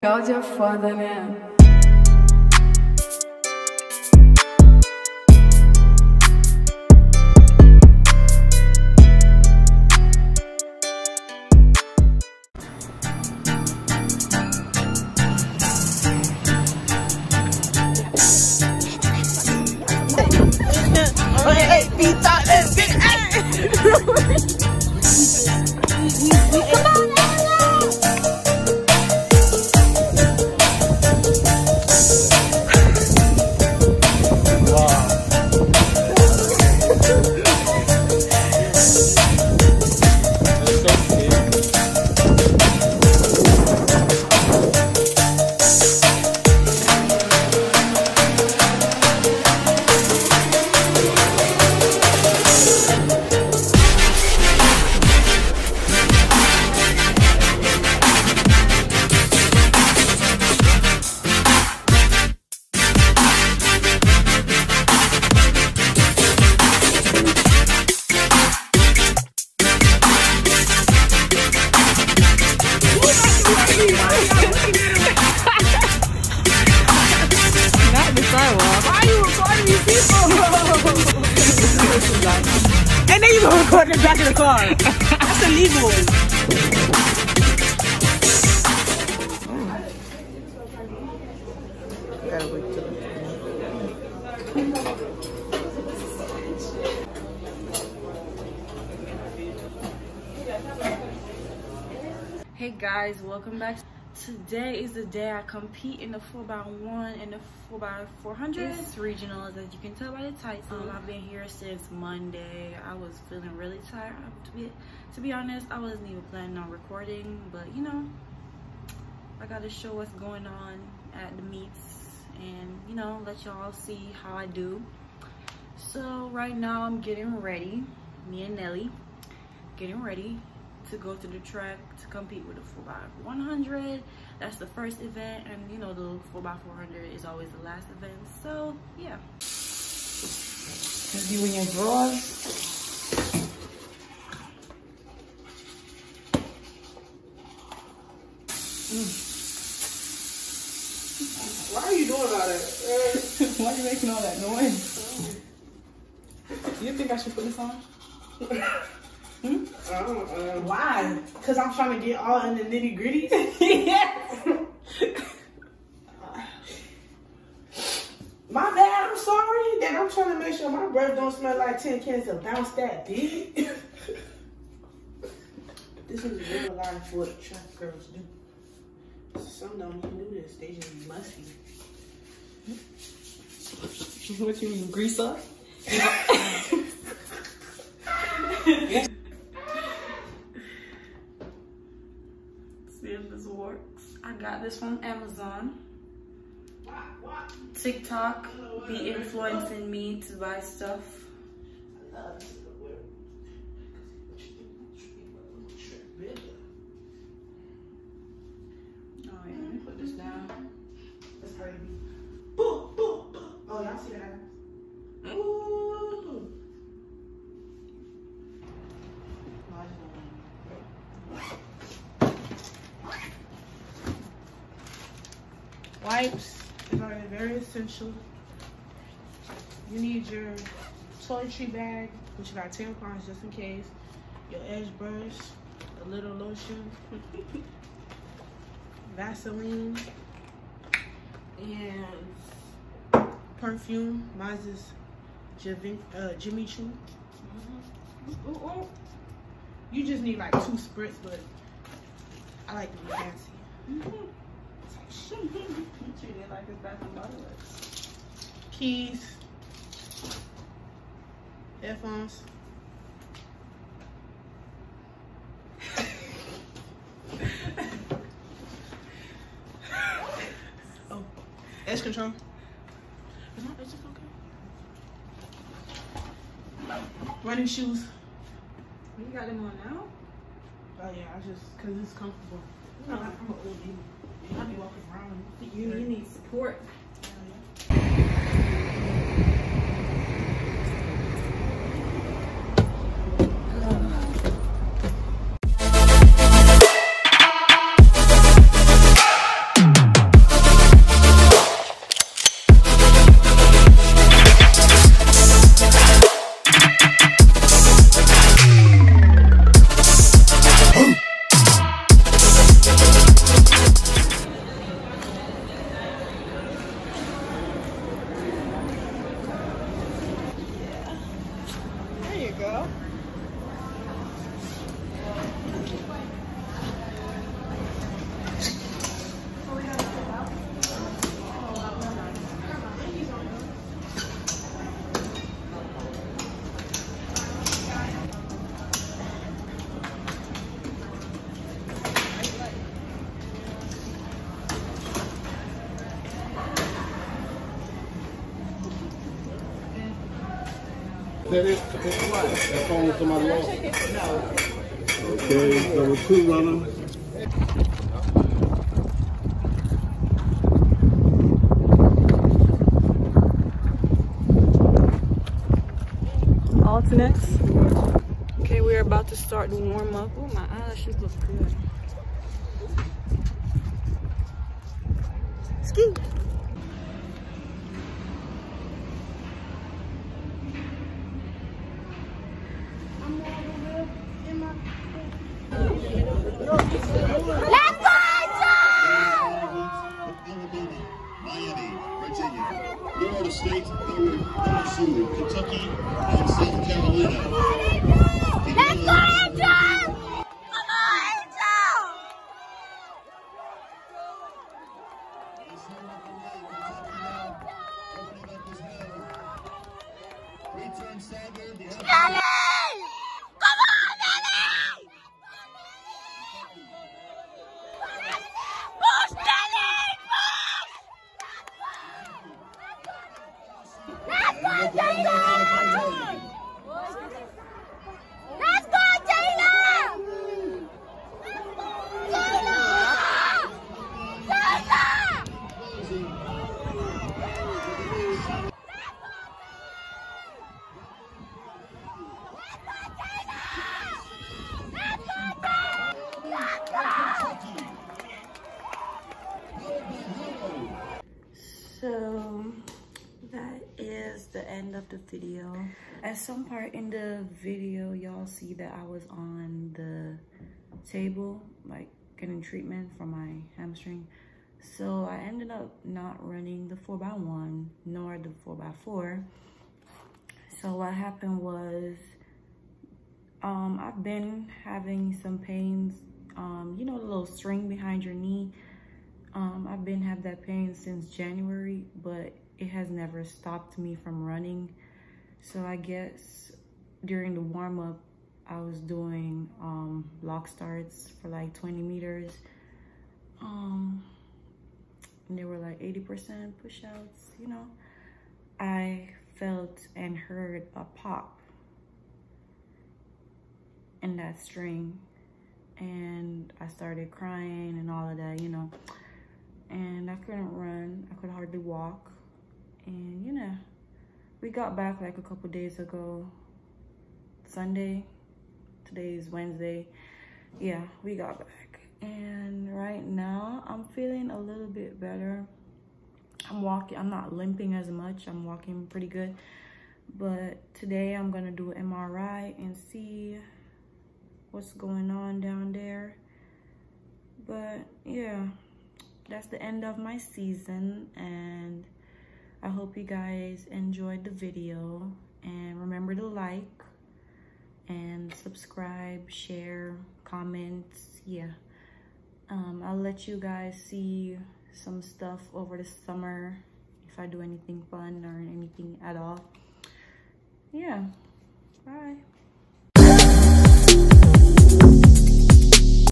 Cláudia é foda, né? The back the car. That's illegal. Gotta wait till Hey guys, welcome back. Today is the day I compete in the 4x1 and the 4x400. It's regionals, as you can tell by the title. Um, I've been here since Monday. I was feeling really tired. To be, to be honest, I wasn't even planning on recording, but you know, I gotta show what's going on at the meets and you know, let y'all see how I do. So right now I'm getting ready, me and Nelly, getting ready to go to the track to compete with the 4x100. That's the first event, and you know, the 4x400 is always the last event. So, yeah. Cause you in your drawers. Mm. Why are you doing all that? Why are you making all that noise? Do you think I should put this on? Uh, uh, Why? Cause I'm trying to get all in the nitty gritty. yes. My bad. I'm sorry. That I'm trying to make sure my breath don't smell like tin cans of bounce that big. this is real life what track girls do. Some don't even do this. They just musty. what you mean, grease up if this works. I got this from Amazon. TikTok be influencing me to buy stuff. Oh yeah, let me put this down. That's crazy. Boom, boom, boom. Oh, y'all see that? Ooh. No, I just don't want it. Wipes is are very essential. You need your toiletry bag, which you got tampons just in case. Your edge brush, a little lotion, Vaseline, and perfume. Mine's is Jivin, uh, Jimmy Choo. Ooh, ooh. You just need like two spritz, but I like to be fancy. It like it's Bath and Body Works. Keys, headphones. oh, edge control. Is my okay? Running shoes. You got them on now? Oh yeah, I just cause it's comfortable. I'm, I'm an old lady. I be walking around. You, you need support. Okay, number two runner. Alternates. Okay, we're about to start the warm up. Oh, my eyelashes look good. Florida State, Missouri, Kentucky, and South Carolina. Let's go, Angel! Come on, Angel! Nelly! Come on, Nelly! Push, Nelly! Push! Let's go, Taylor! Let's go, Taylor! Taylor! Taylor! So that is the video. At some part in the video, y'all see that I was on the table, like getting treatment for my hamstring. So I ended up not running the 4x1 nor the 4x4. So what happened was um, I've been having some pains, um, you know, the little string behind your knee. Um, I've been have that pain since January, but it has never stopped me from running. So I guess during the warm up, I was doing um, block starts for like 20 meters. Um, and they were like 80% push outs, you know. I felt and heard a pop in that string and I started crying and all of that, you know. And I couldn't run, I could hardly walk. And you know, we got back like a couple days ago, Sunday. Today is Wednesday. Yeah, we got back. And right now I'm feeling a little bit better. I'm walking, I'm not limping as much. I'm walking pretty good. But today I'm gonna do an MRI and see what's going on down there. But yeah, that's the end of my season and I hope you guys enjoyed the video and remember to like and subscribe, share, comment, yeah. Um, I'll let you guys see some stuff over the summer if I do anything fun or anything at all. Yeah, bye.